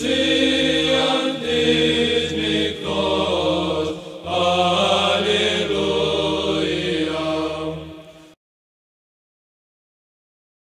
see.